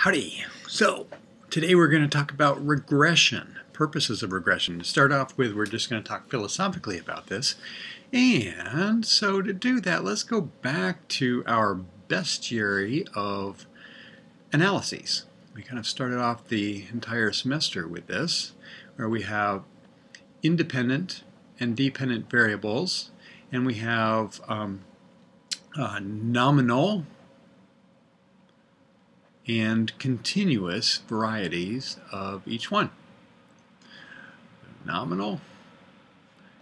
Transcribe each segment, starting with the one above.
Howdy. So, today we're going to talk about regression, purposes of regression. To start off with, we're just going to talk philosophically about this. And so to do that, let's go back to our bestiary of analyses. We kind of started off the entire semester with this, where we have independent and dependent variables, and we have um, uh, nominal and continuous varieties of each one. Nominal,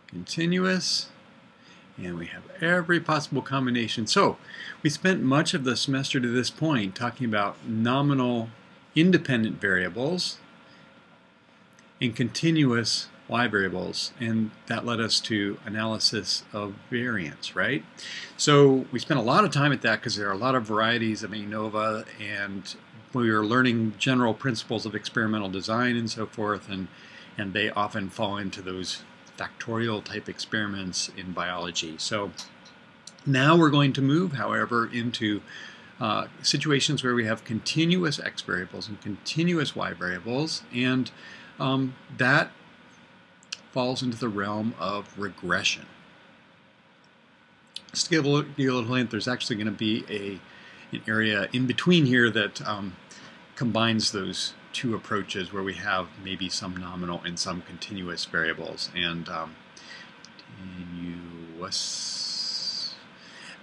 continuous, and we have every possible combination. So we spent much of the semester to this point talking about nominal independent variables and continuous y variables, and that led us to analysis of variance, right? So we spent a lot of time at that because there are a lot of varieties of ANOVA, and we were learning general principles of experimental design and so forth, and, and they often fall into those factorial type experiments in biology. So now we're going to move, however, into uh, situations where we have continuous x variables and continuous y variables, and um, that falls into the realm of regression. Just to give a little, hint, there's actually going to be a an area in between here that um, combines those two approaches where we have maybe some nominal and some continuous variables. And um, continuous.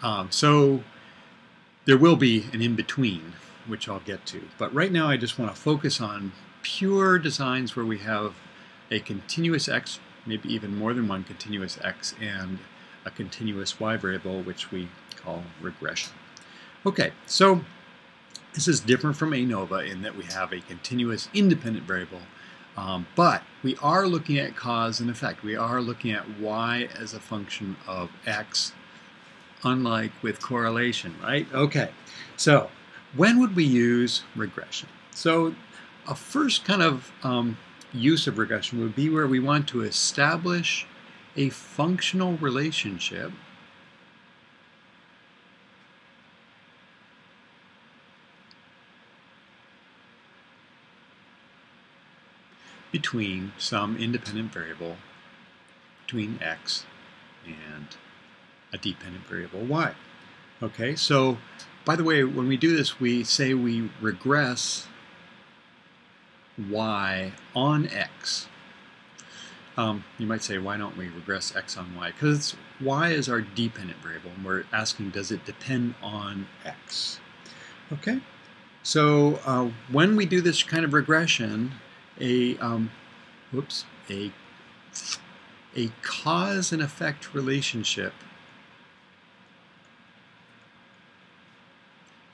Um, so there will be an in-between, which I'll get to. But right now I just want to focus on pure designs where we have a continuous x, maybe even more than one continuous x, and a continuous y variable, which we call regression. Okay, so this is different from ANOVA in that we have a continuous independent variable, um, but we are looking at cause and effect. We are looking at y as a function of x, unlike with correlation, right? Okay, so when would we use regression? So a first kind of um, use of regression would be where we want to establish a functional relationship between some independent variable, between x and a dependent variable y. Okay, so by the way, when we do this, we say we regress y on x. Um, you might say, why don't we regress x on y? Because y is our dependent variable, and we're asking, does it depend on x? Okay, so uh, when we do this kind of regression, a um, whoops a a cause and effect relationship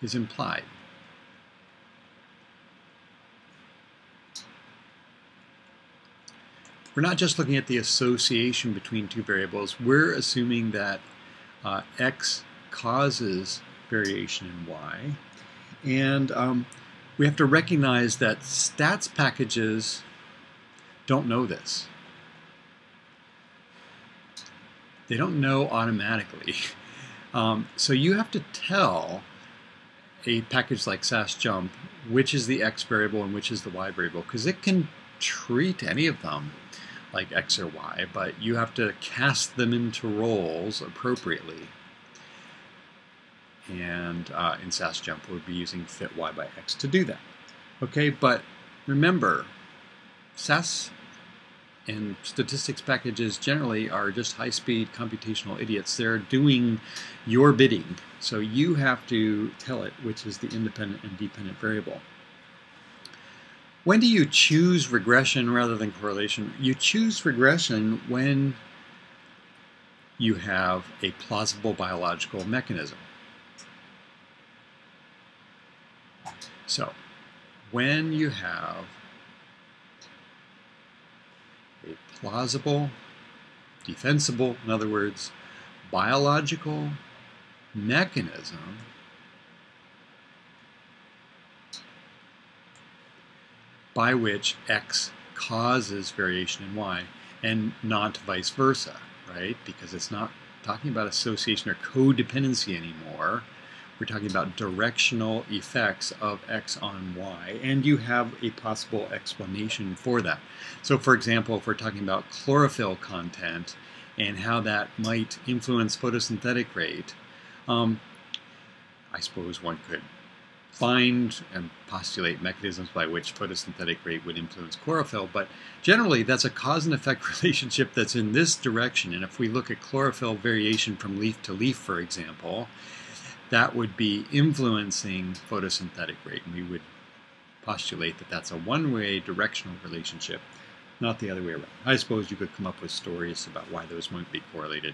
is implied. We're not just looking at the association between two variables, we're assuming that uh, x causes variation in y. And um, we have to recognize that stats packages don't know this. They don't know automatically. Um, so you have to tell a package like SAS JMP which is the x variable and which is the y variable because it can treat any of them like x or y, but you have to cast them into roles appropriately. And uh, in SAS JMP, we'll be using fit y by x to do that. Okay, but remember, SAS and statistics packages generally are just high-speed computational idiots. They're doing your bidding, so you have to tell it which is the independent and dependent variable. When do you choose regression rather than correlation? You choose regression when you have a plausible biological mechanism. So, when you have a plausible, defensible, in other words, biological mechanism by which x causes variation in y and not vice versa, right? Because it's not talking about association or codependency anymore. we're talking about directional effects of x on y, and you have a possible explanation for that. So for example, if we're talking about chlorophyll content and how that might influence photosynthetic rate, um, I suppose one could find and postulate mechanisms by which photosynthetic rate would influence chlorophyll, but generally that's a cause and effect relationship that's in this direction. And if we look at chlorophyll variation from leaf to leaf, for example, that would be influencing photosynthetic rate. And we would postulate that that's a one-way directional relationship, not the other way around. I suppose you could come up with stories about why those might be correlated.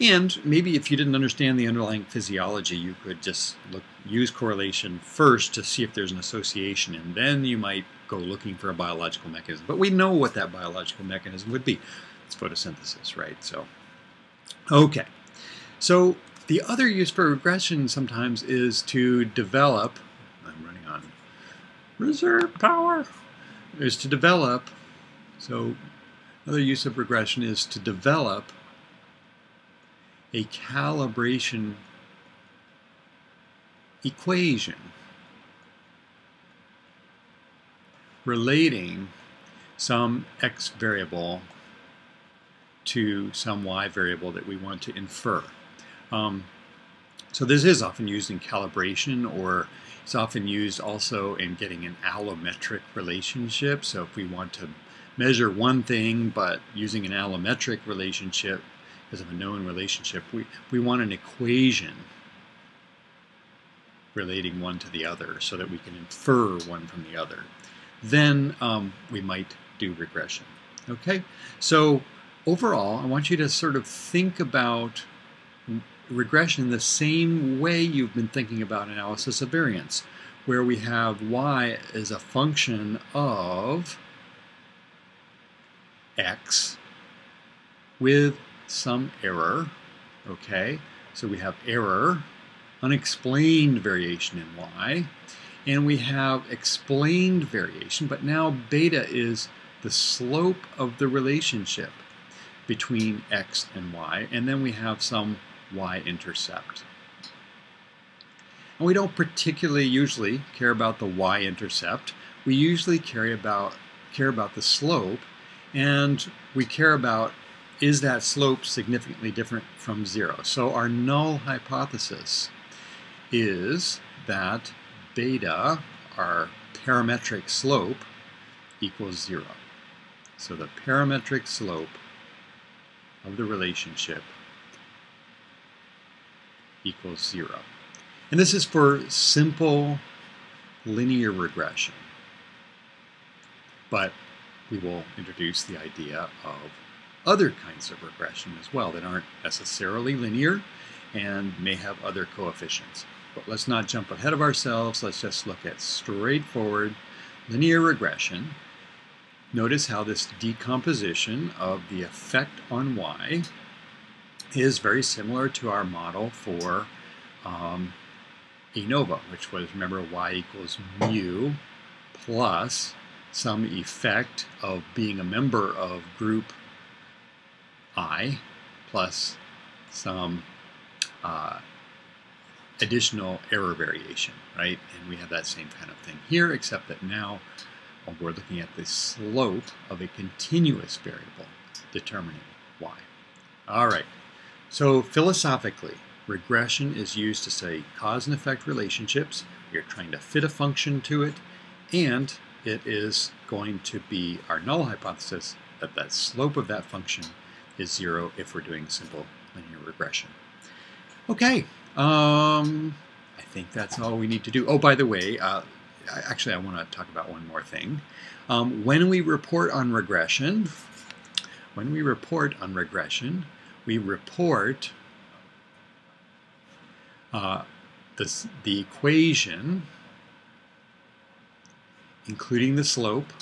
And maybe if you didn't understand the underlying physiology, you could just look, use correlation first to see if there's an association, and then you might go looking for a biological mechanism. But we know what that biological mechanism would be. It's photosynthesis, right? So, okay. So the other use for regression sometimes is to develop, I'm running on reserve power, is to develop, so another use of regression is to develop a calibration equation relating some x variable to some y variable that we want to infer. Um, so this is often used in calibration or it's often used also in getting an allometric relationship. So if we want to measure one thing but using an allometric relationship because of a known relationship, we, we want an equation relating one to the other so that we can infer one from the other. Then um, we might do regression. Okay, so overall, I want you to sort of think about regression the same way you've been thinking about analysis of variance, where we have y as a function of x with some error, okay? So we have error, unexplained variation in y, and we have explained variation, but now beta is the slope of the relationship between x and y, and then we have some y-intercept. And we don't particularly usually care about the y-intercept. We usually care about, care about the slope, and we care about is that slope significantly different from zero? So our null hypothesis is that beta, our parametric slope, equals zero. So the parametric slope of the relationship equals zero. And this is for simple linear regression. But we will introduce the idea of other kinds of regression as well that aren't necessarily linear and may have other coefficients. But let's not jump ahead of ourselves. Let's just look at straightforward linear regression. Notice how this decomposition of the effect on y is very similar to our model for um, ANOVA, which was, remember, y equals mu plus some effect of being a member of group i plus some uh, additional error variation, right? And we have that same kind of thing here, except that now we're looking at the slope of a continuous variable determining y. All right, so philosophically, regression is used to say cause and effect relationships. You're trying to fit a function to it, and it is going to be our null hypothesis that that slope of that function is zero if we're doing simple linear regression. Okay, um, I think that's all we need to do. Oh, by the way, uh, actually I want to talk about one more thing. Um, when we report on regression, when we report on regression, we report uh, this, the equation, including the slope,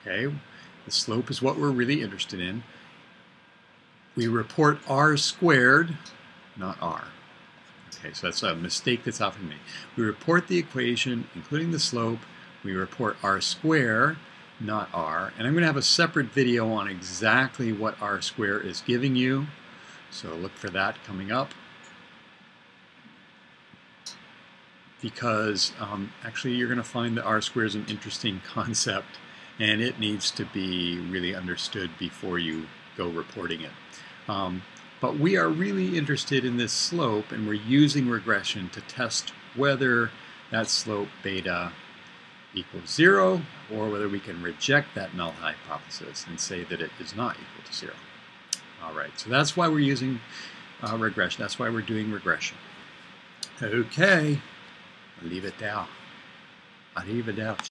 okay, the slope is what we're really interested in. We report r squared, not r. Okay, so that's a mistake that's often made. We report the equation, including the slope. We report r square, not r. And I'm going to have a separate video on exactly what r square is giving you. So look for that coming up. Because um, actually you're going to find that R-square is an interesting concept and it needs to be really understood before you go reporting it. Um, but we are really interested in this slope and we're using regression to test whether that slope beta equals zero or whether we can reject that null hypothesis and say that it is not equal to zero. All right, so that's why we're using uh, regression. That's why we're doing regression. Okay, leave it there. Arrivederci.